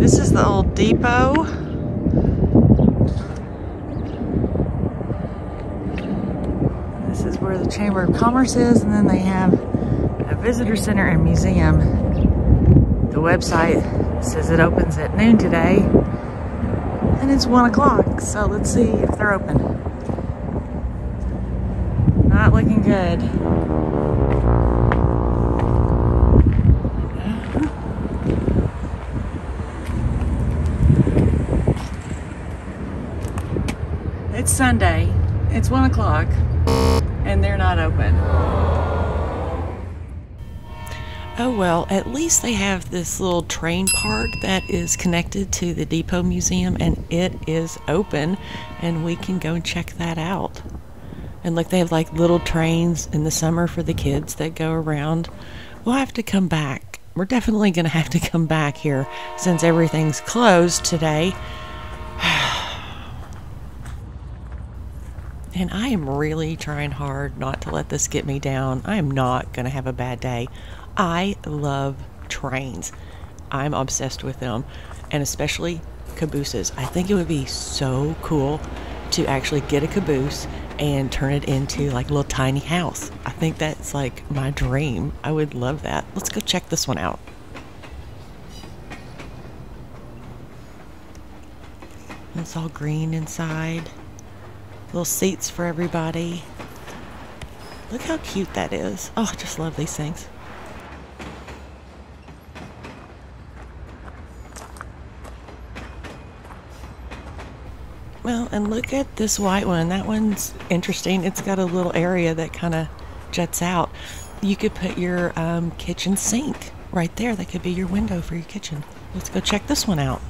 This is the old depot. This is where the Chamber of Commerce is, and then they have a visitor center and museum. The website says it opens at noon today, and it's one o'clock, so let's see if they're open. Not looking good. It's Sunday. It's one o'clock, and they're not open. Oh well, at least they have this little train park that is connected to the Depot Museum, and it is open, and we can go and check that out. And look, they have like little trains in the summer for the kids that go around. We'll have to come back. We're definitely going to have to come back here since everything's closed today. And I am really trying hard not to let this get me down. I am not going to have a bad day. I love trains. I'm obsessed with them, and especially cabooses. I think it would be so cool to actually get a caboose and turn it into like a little tiny house. I think that's like my dream. I would love that. Let's go check this one out. It's all green inside. Little seats for everybody. Look how cute that is. Oh, I just love these things. Well, and look at this white one. That one's interesting. It's got a little area that kind of juts out. You could put your um, kitchen sink right there. That could be your window for your kitchen. Let's go check this one out.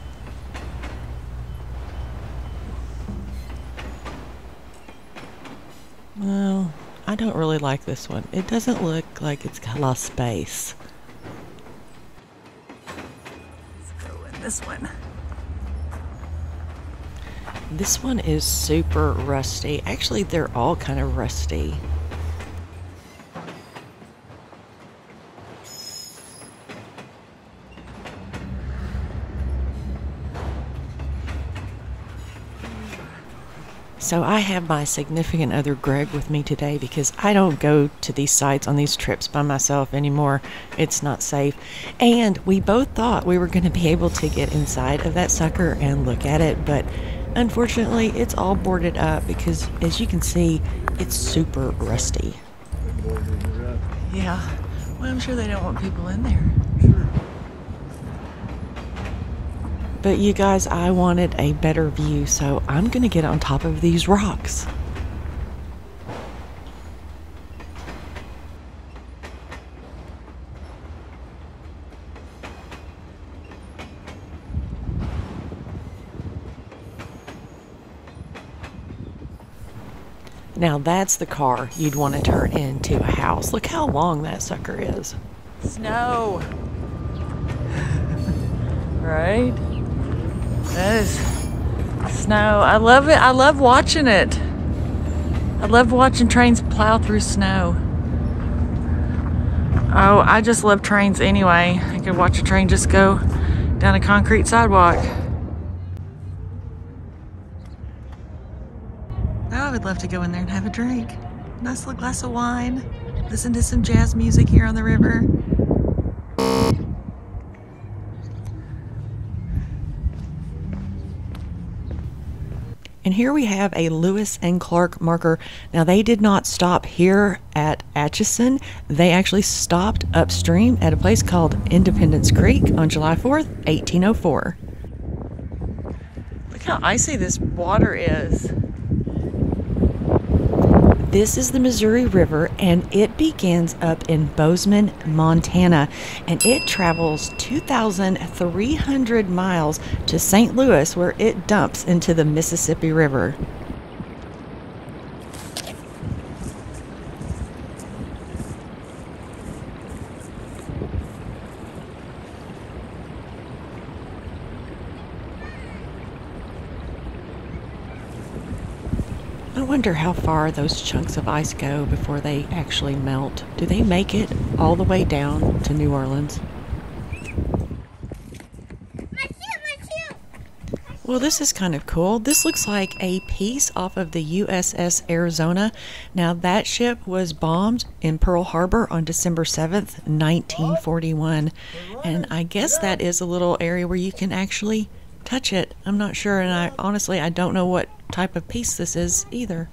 Well, I don't really like this one. It doesn't look like it's got a lot of space. Let's go in this one. This one is super rusty. Actually, they're all kind of rusty. So I have my significant other Greg with me today because I don't go to these sites on these trips by myself anymore. It's not safe. And we both thought we were going to be able to get inside of that sucker and look at it, but unfortunately it's all boarded up because as you can see, it's super rusty. Yeah. Well, I'm sure they don't want people in there. But you guys, I wanted a better view, so I'm going to get on top of these rocks. Now that's the car you'd want to turn into a house. Look how long that sucker is. Snow. right? That is snow. I love it. I love watching it. I love watching trains plow through snow. Oh, I just love trains anyway. I could watch a train just go down a concrete sidewalk. Oh, I would love to go in there and have a drink. Nice little glass of wine. Listen to some jazz music here on the river. And here we have a Lewis and Clark marker. Now, they did not stop here at Atchison. They actually stopped upstream at a place called Independence Creek on July 4th, 1804. Look how icy this water is. This is the Missouri River and it begins up in Bozeman, Montana, and it travels 2,300 miles to St. Louis where it dumps into the Mississippi River. I wonder how far those chunks of ice go before they actually melt. Do they make it all the way down to New Orleans? Well, this is kind of cool. This looks like a piece off of the USS Arizona. Now, that ship was bombed in Pearl Harbor on December 7th, 1941. And I guess that is a little area where you can actually touch it. I'm not sure, and I honestly I don't know what type of piece this is either.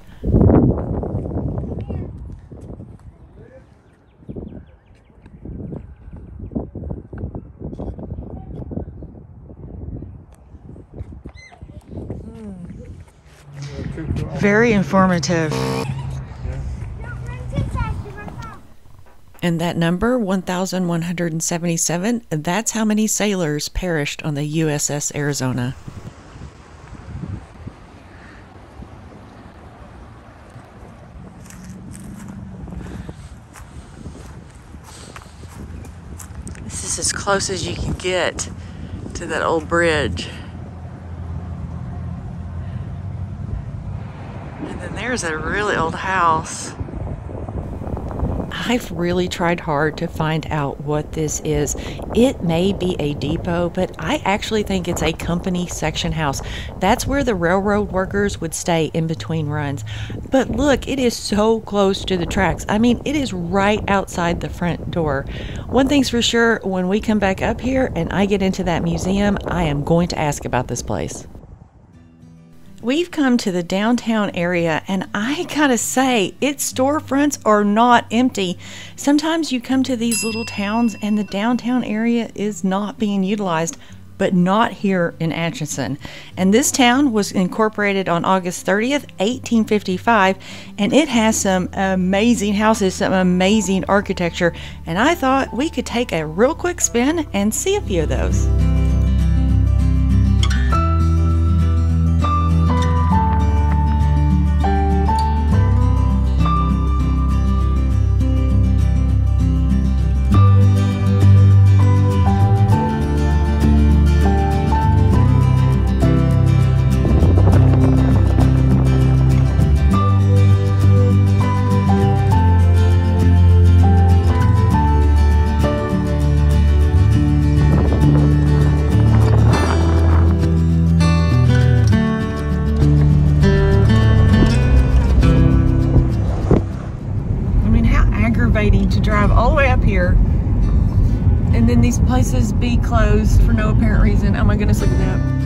Hmm. Very informative. And that number, 1,177, that's how many sailors perished on the USS Arizona. This is as close as you can get to that old bridge. And then there's a really old house. I've really tried hard to find out what this is. It may be a depot, but I actually think it's a company section house. That's where the railroad workers would stay in between runs. But look, it is so close to the tracks. I mean, it is right outside the front door. One thing's for sure when we come back up here and I get into that museum, I am going to ask about this place. We've come to the downtown area, and I gotta say, its storefronts are not empty. Sometimes you come to these little towns, and the downtown area is not being utilized, but not here in Atchison. And this town was incorporated on August 30th, 1855, and it has some amazing houses, some amazing architecture. And I thought we could take a real quick spin and see a few of those. These places be closed for no apparent reason. Oh my goodness, look at that.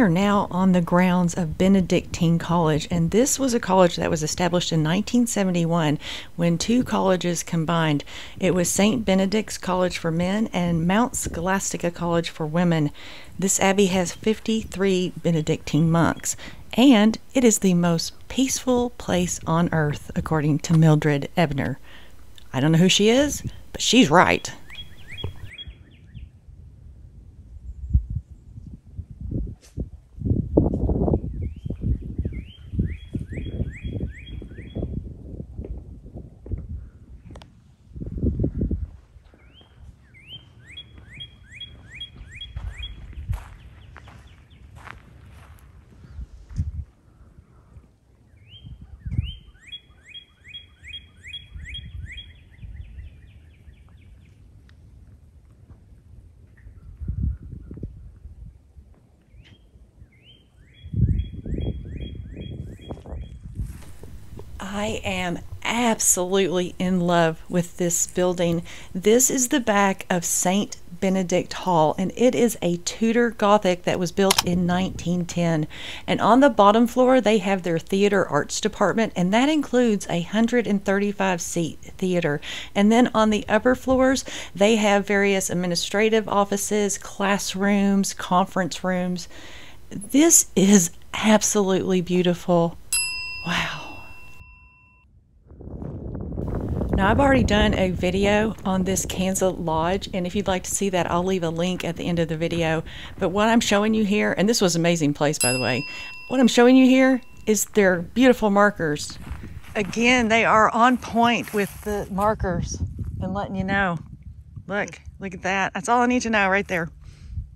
Are now on the grounds of Benedictine College, and this was a college that was established in 1971 when two colleges combined. It was St. Benedict's College for Men and Mount Scholastica College for Women. This abbey has 53 Benedictine monks, and it is the most peaceful place on earth, according to Mildred Ebner. I don't know who she is, but she's right. I am absolutely in love with this building. This is the back of St. Benedict Hall, and it is a Tudor Gothic that was built in 1910. And on the bottom floor, they have their theater arts department, and that includes a 135 seat theater. And then on the upper floors, they have various administrative offices, classrooms, conference rooms. This is absolutely beautiful. Wow. Now I've already done a video on this Kanza Lodge and if you'd like to see that I'll leave a link at the end of the video. But what I'm showing you here, and this was an amazing place by the way, what I'm showing you here is their beautiful markers. Again, they are on point with the markers and letting you know. Look, look at that. That's all I need to know right there.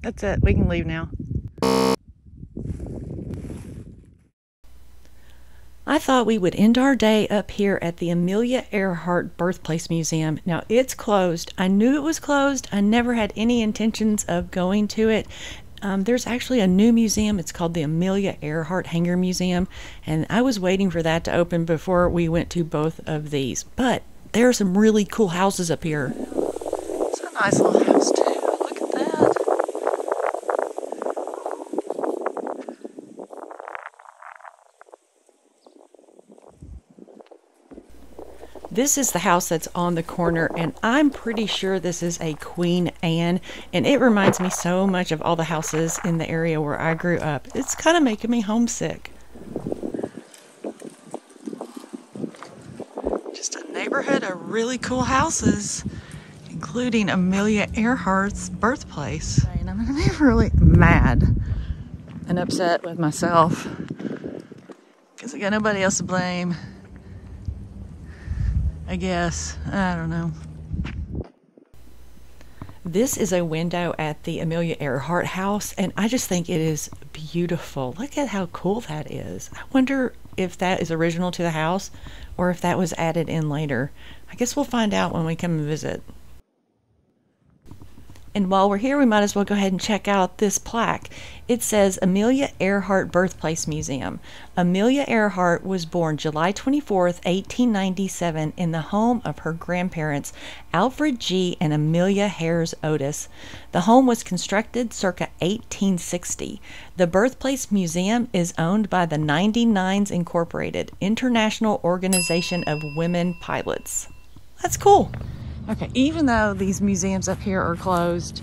That's it. We can leave now. I thought we would end our day up here at the Amelia Earhart Birthplace Museum. Now, it's closed. I knew it was closed. I never had any intentions of going to it. Um, there's actually a new museum. It's called the Amelia Earhart Hangar Museum, and I was waiting for that to open before we went to both of these. But there are some really cool houses up here. It's a nice little house, too. This is the house that's on the corner, and I'm pretty sure this is a Queen Anne, and it reminds me so much of all the houses in the area where I grew up. It's kind of making me homesick. Just a neighborhood of really cool houses, including Amelia Earhart's birthplace. And I'm gonna be really mad and upset with myself because I got nobody else to blame. I guess. I don't know. This is a window at the Amelia Earhart house, and I just think it is beautiful. Look at how cool that is. I wonder if that is original to the house or if that was added in later. I guess we'll find out when we come and visit. And while we're here, we might as well go ahead and check out this plaque. It says Amelia Earhart Birthplace Museum. Amelia Earhart was born July 24, 1897, in the home of her grandparents, Alfred G. and Amelia Harres Otis. The home was constructed circa 1860. The Birthplace Museum is owned by the 99s Incorporated, international organization of women pilots. That's cool. Okay, even though these museums up here are closed,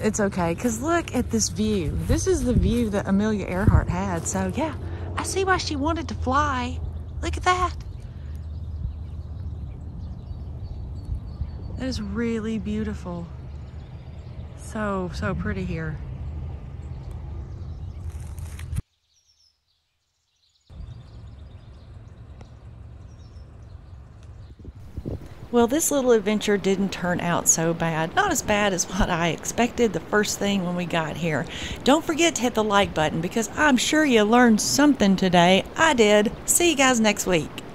it's okay. Because look at this view. This is the view that Amelia Earhart had. So yeah, I see why she wanted to fly. Look at that. That is really beautiful. So, so pretty here. Well, this little adventure didn't turn out so bad. Not as bad as what I expected the first thing when we got here. Don't forget to hit the like button because I'm sure you learned something today. I did. See you guys next week.